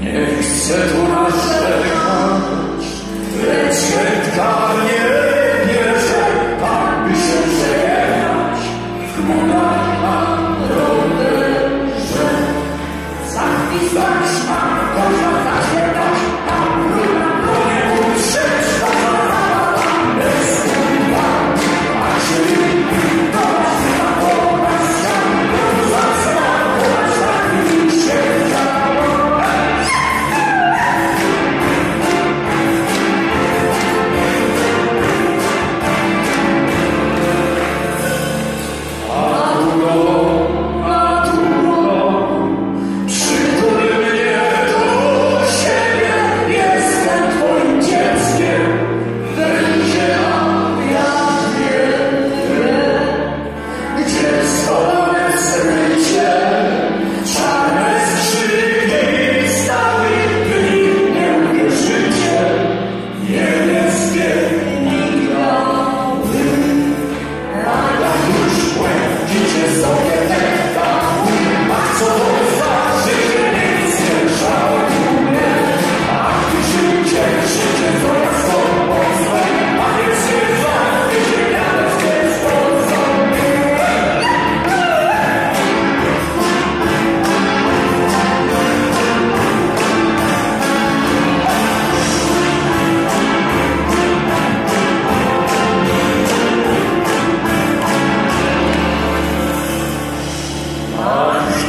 Nie chcę tu narzekać, lecz chętnie bierze, tak by się przekonać. Chmura na rowerze zachwistać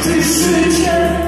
这世界。